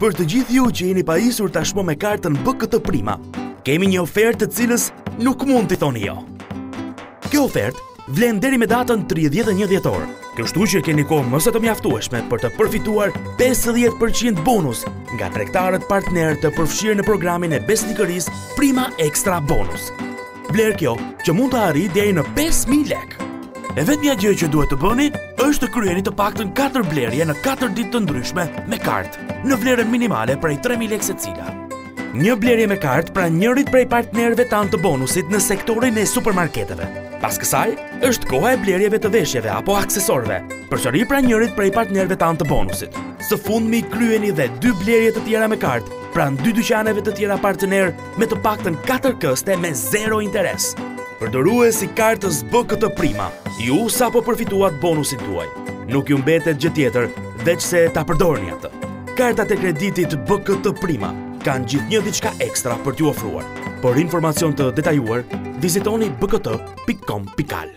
Për të gjithë ju që jeni pajisur tashmë me kartën BKT Prima, kemi një ofertë të cilës nuk mund t'i thoni jo. Kjo ofertë vlen deri me datën 31 dhjetor, kështu që keni kohë më se të mjaftueshme për të përfituar 50% bonus nga tregtarët partnerë të përfshirë në programin e besnikërisë Prima Extra Bonus. Vlerë kjo, që mund të arrijë deri në 5.000 lek. E vetmja gjë që duhet të bëni, është të kryeni të paktën 4 blerje në 4 ditë të ndryshme me kartë, në vlerën minimale prej 3.000 lek secila. Një blerje me kartë pranë njërit prej partnerëve tanë të bonusit në sektorin e supermarketeve. Pas kësaj, është koha e blerjeve të veshjeve apo aksesorëve, përsëri pranë njërit prej partnerëve tanë të bonusit. Së fundmi kryeni dhe dy blerje të tjera me kartë, pranë dy dyqaneve të tjera partnere me të paktën 4 këste me zero interes. Përdorues i kartës BKT Prima, ju sapo përfituat bonusin tuaj. Nuk ju mbetet gjë tjetër, veçse ta përdorni atë. Kartat e kreditit BKT Prima, kanë gjithnjë diçka ekstra për t'ju ofruar. Për informacion të detajuar, vizitoni bkt.com.al.